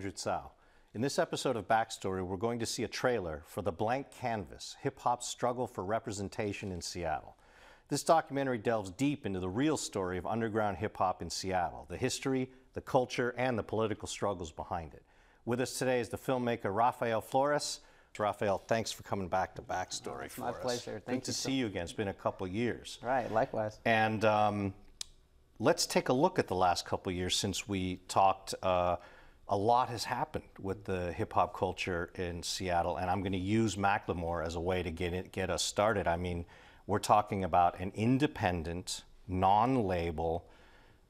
Andrew Tsao. In this episode of Backstory, we're going to see a trailer for The Blank Canvas Hip Hop's Struggle for Representation in Seattle. This documentary delves deep into the real story of underground hip hop in Seattle, the history, the culture, and the political struggles behind it. With us today is the filmmaker Rafael Flores. Rafael, thanks for coming back to Backstory It's for my us. pleasure. Good Thank to you so- see you again. It's been a couple years. Right, likewise. And um, let's take a look at the last couple years since we talked. Uh, a lot has happened with the hip hop culture in Seattle, and I'm going to use Macklemore as a way to get it, get us started. I mean, we're talking about an independent, non-label,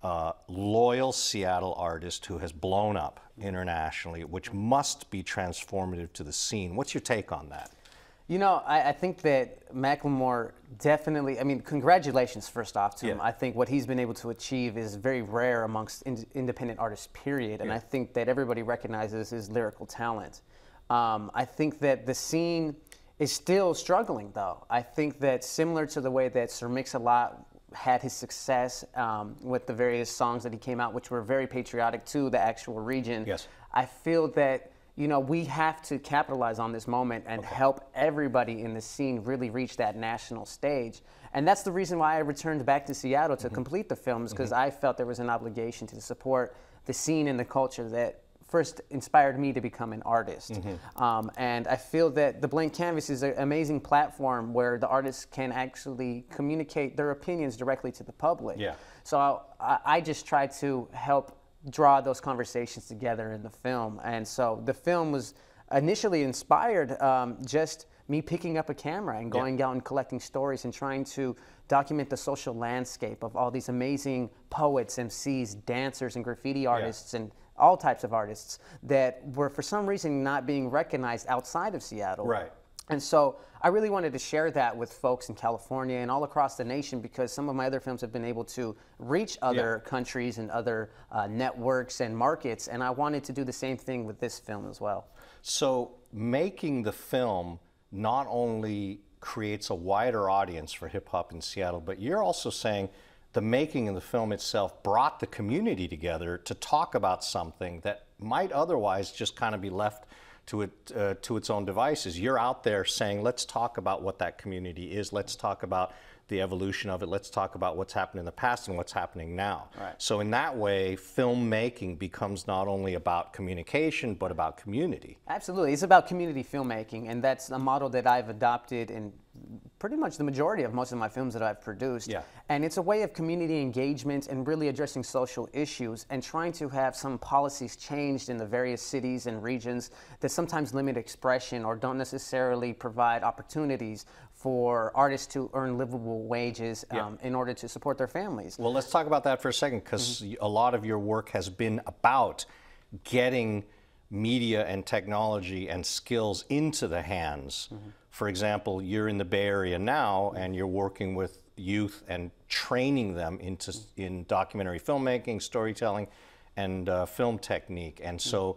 uh, loyal Seattle artist who has blown up internationally, which must be transformative to the scene. What's your take on that? You know, I, I think that Macklemore definitely, I mean, congratulations first off to him. I think what he's been able to achieve is very rare amongst in, independent artists, period. And Yeah. I think that everybody recognizes his lyrical talent. Um, I think that the scene is still struggling, though. I think that similar to the way that Sir Mix-a-Lot had his success um, with the various songs that he came out, which were very patriotic to the actual region. Yes. I feel that you know we have to capitalize on this moment and help everybody in the scene really reach that national stage. And that's the reason why I returned back to Seattle to mm-hmm. complete the films because mm-hmm. I felt there was an obligation to support the scene and the culture that first inspired me to become an artist. Mm-hmm. Um, and I feel that the Blank Canvas is an amazing platform where the artists can actually communicate their opinions directly to the public. Yeah. So I, I just try to help draw those conversations together in the film. And so the film was initially inspired um, just me picking up a camera and going out and collecting stories and trying to document the social landscape of all these amazing poets, MCs, dancers, and graffiti artists and all types of artists that were for some reason not being recognized outside of Seattle. Right. And so I really wanted to share that with folks in California and all across the nation because some of my other films have been able to reach other countries and other uh, networks and markets. And I wanted to do the same thing with this film as well. So making the film not only creates a wider audience for hip hop in Seattle, but you're also saying the making of the film itself brought the community together to talk about something that might otherwise just kind of be left to it uh, to its own devices. You're out there saying, let's talk about what that community is. Let's talk about the evolution of it. Let's talk about what's happened in the past and what's happening now. Right. So in that way, filmmaking becomes not only about communication but about community. Absolutely. It's about community filmmaking, and that's a model that I've adopted in pretty much the majority of most of my films that I've produced. Yeah. And it's a way of community engagement and really addressing social issues and trying to have some policies changed in the various cities and regions that sometimes limit expression or don't necessarily provide opportunities for artists to earn livable wages um, in order to support their families. Well, let's talk about that for a second because Mm-hmm. a lot of your work has been about getting media and technology and skills into the hands. Mm-hmm. For example, you're in the Bay Area now and you're working with youth and training them into in documentary filmmaking, storytelling, and uh, film technique. And so,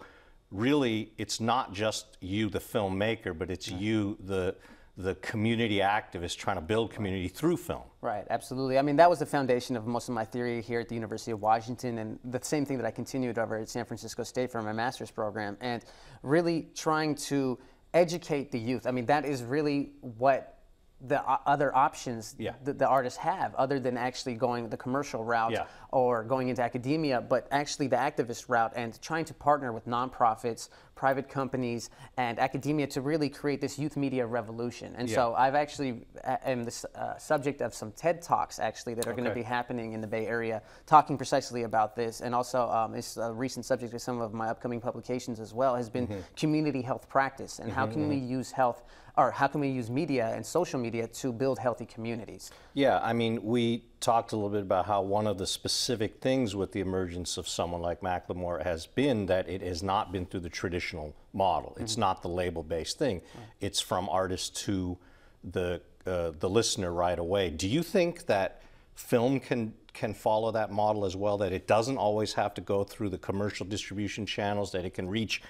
really, it's not just you, the filmmaker, but it's you, the the community activist, trying to build community through film. Right, absolutely. I mean, that was the foundation of most of my theory here at the University of Washington, and the same thing that I continued over at San Francisco State for my master's program, and really trying to educate the youth. I mean, that is really what the other options Yeah. that the artists have, other than actually going the commercial route Yeah. or going into academia, but actually the activist route and trying to partner with nonprofits, private companies, and academia to really create this youth media revolution. And so I've actually uh, am the uh, subject of some TED Talks actually that are going to be happening in the Bay Area, talking precisely about this. And also, um, it's a recent subject of some of my upcoming publications as well. Has been community health practice and how can we use health or how can we use media and social media to build healthy communities. Yeah, I mean, we talked a little bit about how one of the specific things with the emergence of someone like Macklemore has been that it has not been through the traditional model. It's not the label-based thing. It's from artist to the uh, the listener right away. Do you think that film can can follow that model as well? That it doesn't always have to go through the commercial distribution channels. That it can reach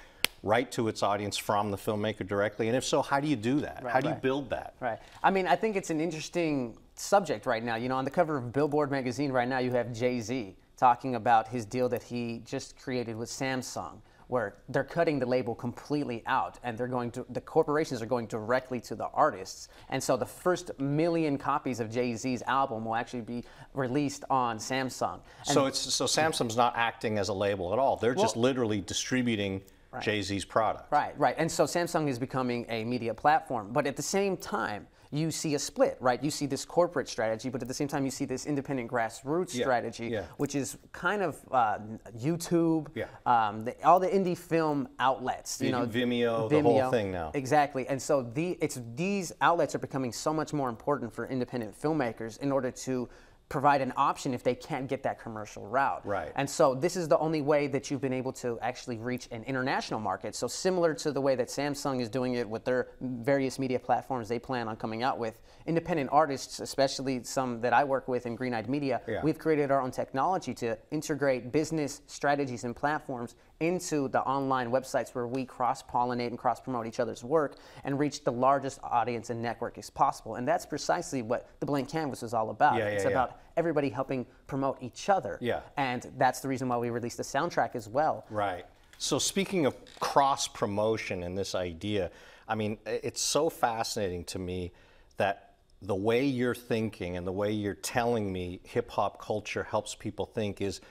right to its audience from the filmmaker directly. And if so, how do you do that? how do you build that? Right. I mean, I think it's an interesting subject right now. You know, on the cover of Billboard magazine right now, you have Jay Z talking about his deal that he just created with Samsung. where they're cutting the label completely out and they're going to the corporations are going directly to the artists and so the first million copies of jay-z's album will actually be released on samsung and So it's so Samsung's not acting as a label at all. They're just literally distributing Jay-Z's product. Right, right. And so Samsung is becoming a media platform. But at the same time, you see a split, right? You see this corporate strategy, but at the same time, you see this independent grassroots Yeah, strategy, yeah. which is kind of uh, YouTube, Yeah. um, the, all the indie film outlets, you know, Vimeo, the whole thing now. Exactly. And so the, it's these outlets are becoming so much more important for independent filmmakers in order to provide an option if they can't get that commercial route. Right. And so this is the only way that you've been able to actually reach an international market. So similar to the way that Samsung is doing it with their various media platforms they plan on coming out with, independent artists, especially some that I work with in Green Eyed Media, Yeah. we've created our own technology to integrate business strategies and platforms into the online websites where we cross-pollinate and cross-promote each other's work and reach the largest audience and network as possible. And that's precisely what the Blank Canvas is all about. Yeah, it's yeah, yeah. about everybody helping promote each other. Yeah. And that's the reason why we released the soundtrack as well. Right. So speaking of cross promotion and this idea, I mean, it's so fascinating to me that the way you're thinking and the way you're telling me hip hop culture helps people think is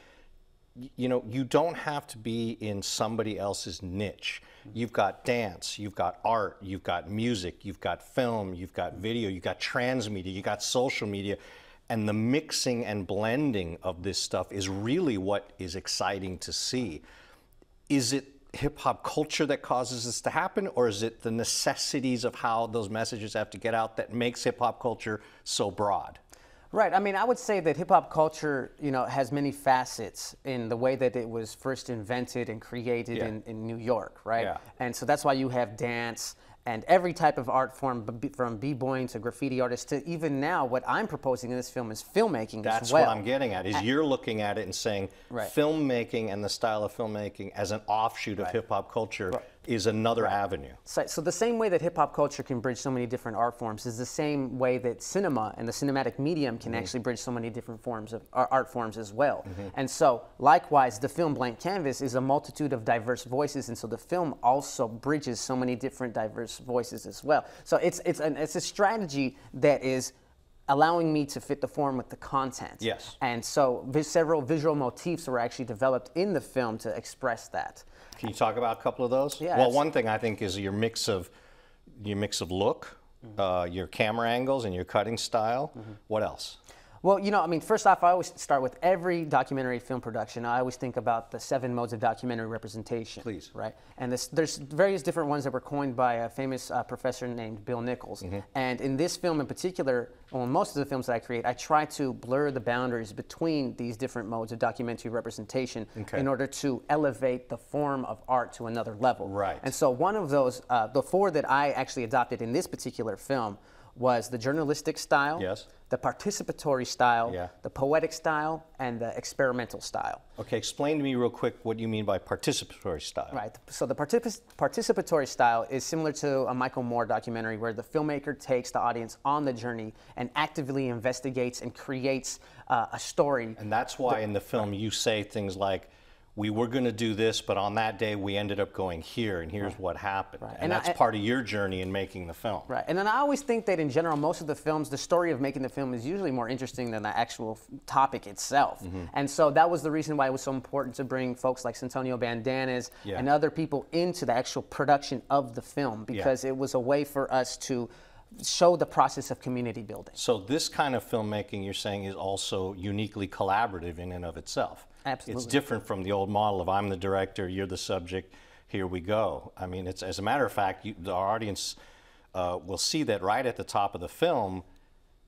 you know, you don't have to be in somebody else's niche. You've got dance, you've got art, you've got music, you've got film, you've got video, you've got transmedia, you've got social media. And the mixing and blending of this stuff is really what is exciting to see. Is it hip hop culture that causes this to happen, or is it the necessities of how those messages have to get out that makes hip hop culture so broad? Right. I mean, I would say that hip hop culture, you know, has many facets in the way that it was first invented and created Yeah. in, in New York, right? Yeah. And so that's why you have dance and every type of art form, from b-boying to graffiti artists to even now, what I'm proposing in this film is filmmaking That's as well. what I'm getting at. Is you're looking at it and saying Right. filmmaking and the style of filmmaking as an offshoot of hip hop culture is another avenue. So, so the same way that hip hop culture can bridge so many different art forms is the same way that cinema and the cinematic medium can mm-hmm. actually bridge so many different forms of ar- art forms as well. Mm-hmm. And so, likewise, the film Blank Canvas is a multitude of diverse voices, and so the film also bridges so many different diverse voices as well. So it's it's an, it's a strategy that is allowing me to fit the form with the content. Yes. And so, several visual motifs were actually developed in the film to express that. Can you talk about a couple of those? Yeah, Well, one thing I think is your mix of your mix of look, Mm-hmm. uh, your camera angles, and your cutting style. What else? Well, you know, I mean, first off, I always start with every documentary film production. I always think about the seven modes of documentary representation. Please. Right? And this, there's various different ones that were coined by a famous uh, professor named Bill Nichols. Mm-hmm. And in this film in particular, well, most of the films that I create, I try to blur the boundaries between these different modes of documentary representation Okay. in order to elevate the form of art to another level. Right. And so one of those, uh, the four that I actually adopted in this particular film was the journalistic style, Yes. the participatory style, Yeah. the poetic style, and the experimental style. Okay, explain to me real quick what you mean by participatory style. Right. So the particip- participatory style is similar to a Michael Moore documentary where the filmmaker takes the audience on the journey and actively investigates and creates uh, a story. And that's why in the film you say things like, "We were going to do this, but on that day we ended up going here, and here's what happened." And, And I- that's part of your journey in making the film. Right. And then I always think that in general, most of the films, the story of making the film is usually more interesting than the actual topic itself. Mm-hmm. And so that was the reason why it was so important to bring folks like Santonio Bandanas Yeah. and other people into the actual production of the film because it was a way for us to show the process of community building. So this kind of filmmaking you're saying is also uniquely collaborative in and of itself. Absolutely. It's different from the old model of I'm the director, you're the subject, here we go. I mean, it's as a matter of fact, you, the audience uh, will see that right at the top of the film.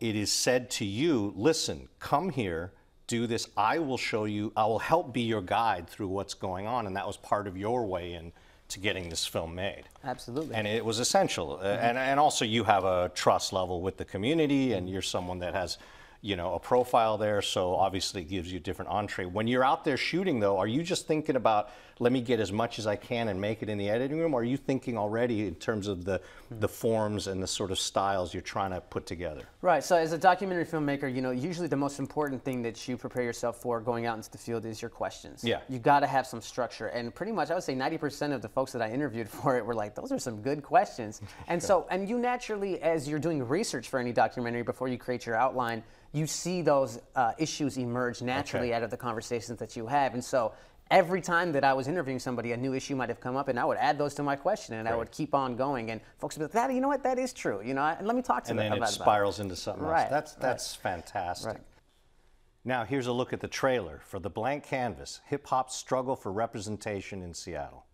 It is said to you, listen, come here, do this. I will show you. I will help be your guide through what's going on, and that was part of your way in to getting this film made. Absolutely. And it was essential. Uh, and, and also, you have a trust level with the community, and you're someone that has, you know, a profile there, so obviously it gives you a different entree. When you're out there shooting, though, are you just thinking about let me get as much as I can and make it in the editing room, or are you thinking already in terms of the hmm. the forms and the sort of styles you're trying to put together? Right. So as a documentary filmmaker, you know, usually the most important thing that you prepare yourself for going out into the field is your questions. Yeah. You got to have some structure, and pretty much I would say 90% of the folks that I interviewed for it were like, those are some good questions. And so, and you naturally, as you're doing research for any documentary before you create your outline, you see those uh, issues emerge naturally Okay. out of the conversations that you have. And so every time that I was interviewing somebody, a new issue might have come up, and I would add those to my question, and I would keep on going. And folks would be like, that, you know what, that is true. You know, and let me talk to and them then it spirals into something Right, else. That's right. that's fantastic. Right. Now here's a look at the trailer for the blank canvas: hip hop's struggle for representation in Seattle.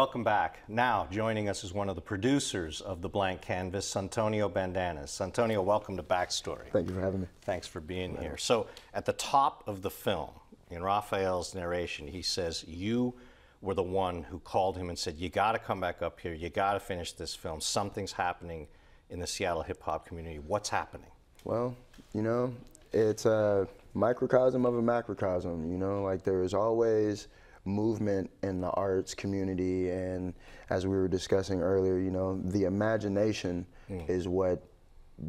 Welcome back. Now joining us is one of the producers of the blank canvas, Santonio Bandanas. Santonio, welcome to Backstory. Thank you for having me. Thanks for being here. So, at the top of the film, in Rafael's narration, he says, You were the one who called him and said, You got to come back up here. You got to finish this film. Something's happening in the Seattle hip hop community. What's happening? Well, you know, it's a microcosm of a macrocosm. You know, like there is always movement in the arts community, and as we were discussing earlier, you know, the imagination hmm. is what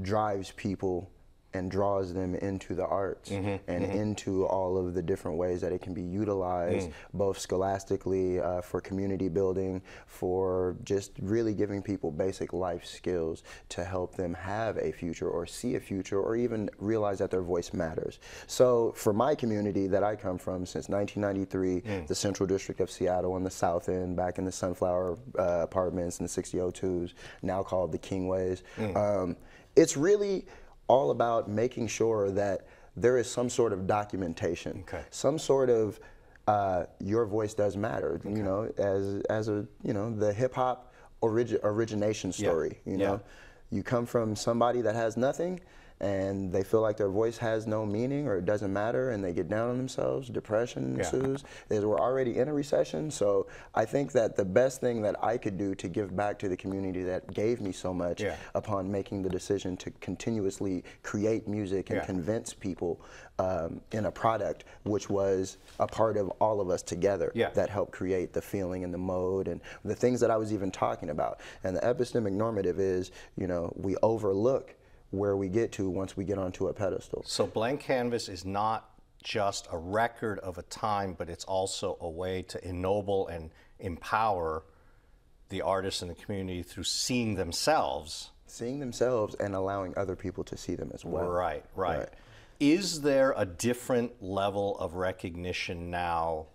drives people and draws them into the arts and into all of the different ways that it can be utilized, both scholastically, uh, for community building, for just really giving people basic life skills to help them have a future or see a future or even realize that their voice matters. So, for my community that I come from since 1993, the Central District of Seattle on the South End, back in the Sunflower uh, Apartments and the 6002s, now called the Kingways, um, it's really all about making sure that there is some sort of documentation, Okay. some sort of uh, your voice does matter. You know, as as a you know the hip hop origi- origination story. You Yeah. know, you come from somebody that has nothing. And they feel like their voice has no meaning or it doesn't matter, and they get down on themselves. Depression Yeah. ensues. Is we're already in a recession, so I think that the best thing that I could do to give back to the community that gave me so much Yeah. upon making the decision to continuously create music and Yeah. convince people um, in a product which was a part of all of us together Yeah. that helped create the feeling and the mode and the things that I was even talking about. And the epistemic normative is, you know, we overlook where we get to once we get onto a pedestal. So, Blank Canvas is not just a record of a time, but it's also a way to ennoble and empower the artists in the community through seeing themselves. Seeing themselves and allowing other people to see them as well. Right, right. Right. Is there a different level of recognition now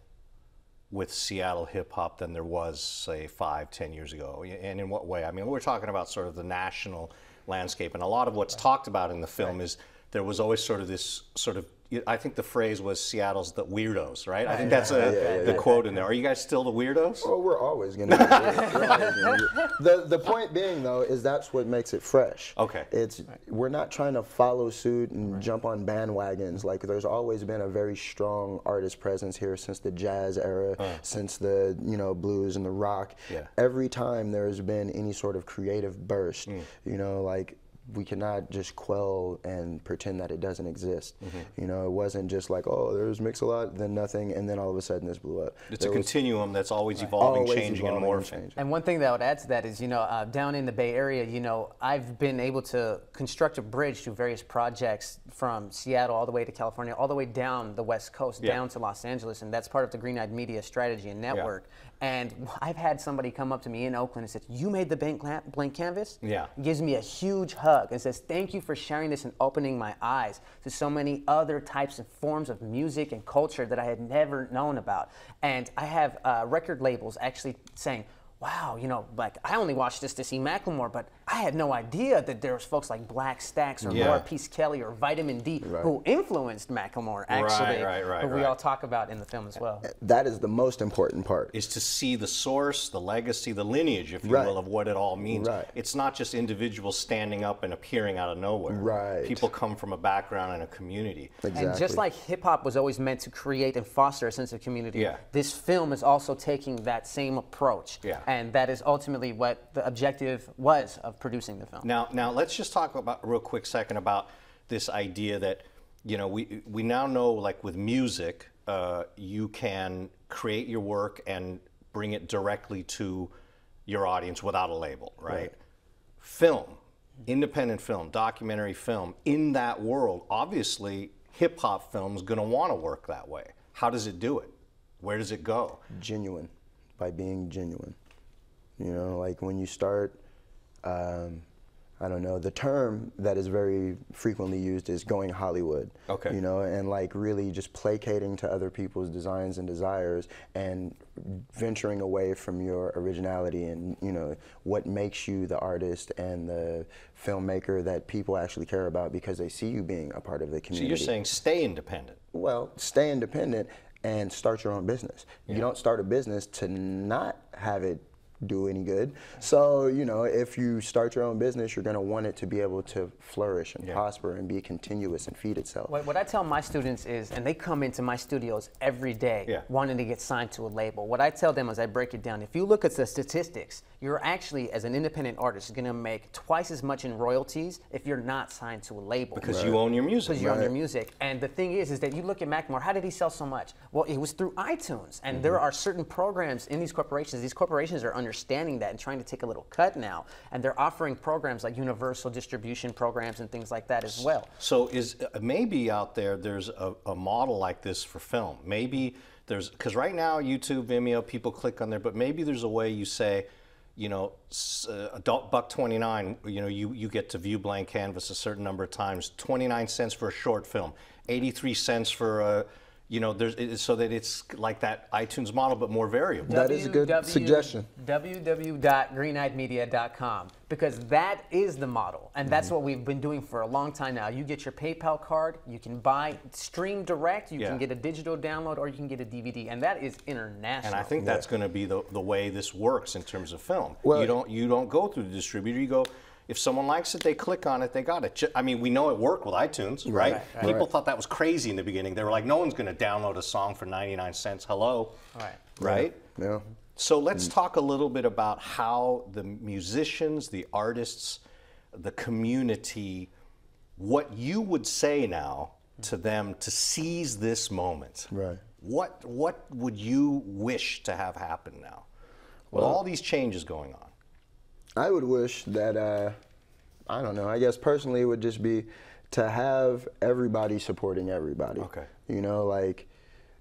with Seattle hip hop than there was, say, five, ten years ago? And in what way? I mean, we're talking about sort of the national landscape, and a lot of what's talked about in the film is there was always sort of this sort of. I think the phrase was Seattle's the weirdos, right? I think that's a, the quote in there. Are you guys still the weirdos? Well, we're always going to. be the The point being though is that's what makes it fresh. Okay. It's we're not trying to follow suit and jump on bandwagons. Like there's always been a very strong artist presence here since the jazz era, uh. since the you know blues and the rock. Yeah. Every time there's been any sort of creative burst, mm. you know, like we cannot just quell and pretend that it doesn't exist. You know, it wasn't just like, oh, there's Mix-a-Lot, then nothing, and then all of a sudden this blew up. It's a There was continuum that's always evolving, always changing, and evolving morphing. changing. And one thing that I would add to that is, you know, uh, down in the Bay Area, you know, I've been able to construct a bridge to various projects from Seattle all the way to California, all the way down the West Coast, Yeah. down to Los Angeles, and that's part of the Green Eyed Media strategy and network. And I've had somebody come up to me in Oakland and said, "You made the blank, blank canvas." Yeah. Gives me a huge hug and says, "Thank you for sharing this and opening my eyes to so many other types and forms of music and culture that I had never known about." And I have uh, record labels actually saying, wow, you know, like I only watched this to see Macklemore, but I had no idea that there was folks like Black Stacks or Yeah. Laura Piece Kelly or Vitamin D who influenced Macklemore actually, right, right, who we all talk about in the film as well. that is the most important part. is to see the source, the legacy, the lineage, if you Right. will, of what it all means. Right. It's not just individuals standing up and appearing out of nowhere. Right. People come from a background and a community. Exactly. And just like hip hop was always meant to create and foster a sense of community, Yeah. this film is also taking that same approach. Yeah. And that is ultimately what the objective was of producing the film. Now, now let's just talk about real quick second about this idea that you know we we now know like with music, uh, you can create your work and bring it directly to your audience without a label, right? Film, independent film, documentary film, in that world, obviously, hip hop film is going to want to work that way. How does it do it? Where does it go? genuine by being genuine. You know, like when you start, um, I don't know, the term that is very frequently used is going Hollywood. Okay. You know, and like really just placating to other people's designs and desires and venturing away from your originality and, you know, what makes you the artist and the filmmaker that people actually care about because they see you being a part of the community. So community. you're saying stay independent. Well, stay independent and start your own business. You don't start a business to not have it do any good. So, you know, if you start your own business, you're going to want it to be able to flourish and prosper and be continuous and feed itself. What, what I tell my students is, and they come into my studios every day Yeah. wanting to get signed to a label. What I tell them is I break it down. If you look at the statistics, you're actually, as an independent artist, going to make twice as much in royalties if you're not signed to a label. Because you own your music. Because you own your music. And the thing is, is that you look at Macklemore, how did he sell so much? Well, it was through iTunes. And mm-hmm. there are certain programs in these corporations. These corporations are understanding that and trying to take a little cut now. And they're offering programs like universal distribution programs and things like that as well. So is uh, maybe out there there's a, a model like this for film. Maybe there's because right now YouTube, Vimeo, people click on there, but maybe there's a way you say, you know, uh, adult buck 29. You know, you you get to view blank canvas a certain number of times. 29 cents for a short film. 83 cents for a. You know, there's so that it's like that iTunes model, but more variable. That is a good suggestion. www.greeneyedmedia.com because that is the model and that's mm-hmm. what we've been doing for a long time now. You get your PayPal card, you can buy stream direct, you Yeah. can get a digital download or you can get a DVD and that is international. And I think that's going to be the, the way this works in terms of film. Well- you don't you don't go through the distributor. You go if someone likes it, they click on it, they got it. I mean, we know it worked with iTunes, right? Right, right. People thought that was crazy in the beginning. They were like, no one's going to download a song for 99 cents. Hello, Right. right? Yeah. So let's talk a little bit about how the musicians, the artists, the community, what you would say now to them to seize this moment. Right. What what would you wish to have happen now? With all these changes going on. I would wish that uh, I don't know. I guess personally, it would just be to have everybody supporting everybody. Okay. You know, like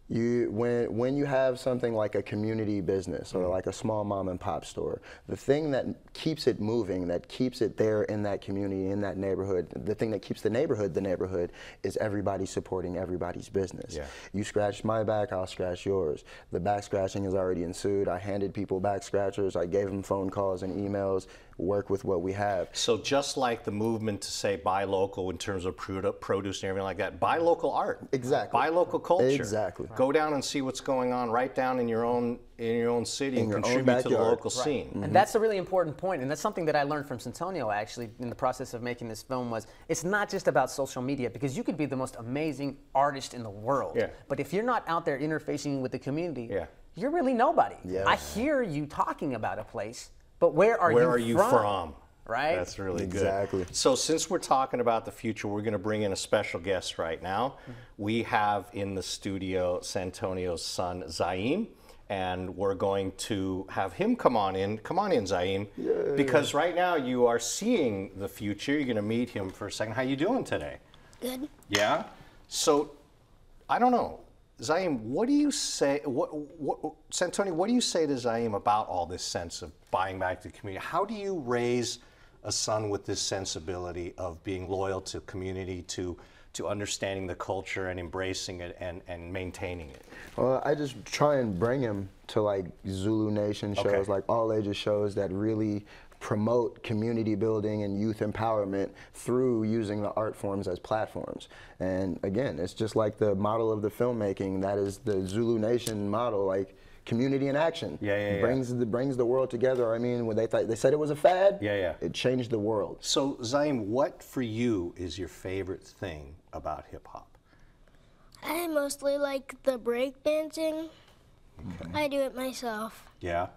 You when when you have something like a community business or mm-hmm. like a small mom and pop store, the thing that keeps it moving, that keeps it there in that community, in that neighborhood, the thing that keeps the neighborhood the neighborhood is everybody supporting everybody's business. Yeah. You scratch my back, I'll scratch yours. The back scratching has already ensued. I handed people back scratchers. I gave them phone calls and emails. Work with what we have. So just like the movement to say buy local in terms of produce and everything like that, buy local art. Exactly. Buy local culture. Exactly. Go down and see what's going on right down in your own in your own city and contribute to the backyard. local scene. And mm-hmm. that's a really important point, and that's something that I learned from Santonio actually in the process of making this film was it's not just about social media because you could be the most amazing artist in the world, Yeah. but if you're not out there interfacing with the community, Yeah. you're really nobody. Yeah. I hear you talking about a place, but where are Where you are you from? from? Right? That's really good. Exactly. So since we're talking about the future, we're going to bring in a special guest right now. Mm-hmm. We have in the studio Santonio's son Zaim, and we're going to have him come on in. Come on in, Zaim, because right now you are seeing the future. You're going to meet him for a second. How you doing today? Good. Yeah. So, I don't know, Zaim. What do you say? What, what, Santonio? What do you say to Zaim about all this sense of buying back the community? How do you raise a son with this sensibility of being loyal to community, to to understanding the culture and embracing it and, and maintaining it? Well, I just try and bring him to like Zulu Nation shows, Okay. like all ages shows that really promote community building and youth empowerment through using the art forms as platforms. And again, it's just like the model of the filmmaking. That is the Zulu Nation model, like community in action. Yeah, yeah, yeah. Brings the brings the world together. I mean, when they thought they said it was a fad, Yeah, yeah. it changed the world. So, Zaim, what for you is your favorite thing about hip hop? I mostly like the break dancing. Okay. I do it myself. Yeah.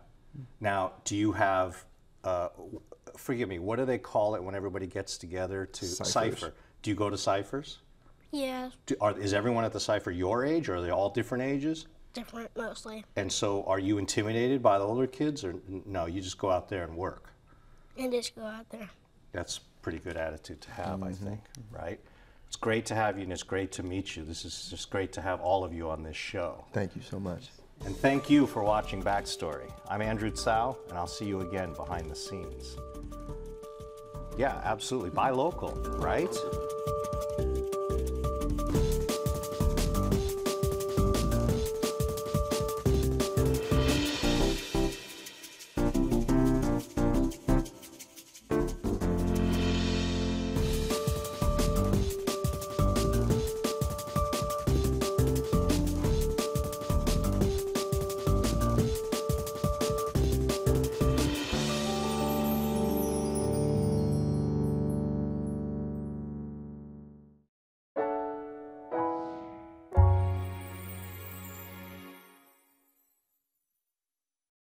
Now, do you have? Uh, forgive me. What do they call it when everybody gets together to Ciphers. cipher? Do you go to ciphers? Yeah, Do, are, is everyone at the cipher your age, or are they all different ages? different mostly. And so, are you intimidated by the older kids, or no? You just go out there and work. And just go out there. That's pretty good attitude to have, I think. Right? It's great to have you, and it's great to meet you. This is just great to have all of you on this show. Thank you so much. And thank you for watching Backstory. I'm Andrew Tsao, and I'll see you again behind the scenes. Yeah, absolutely. Buy local, right?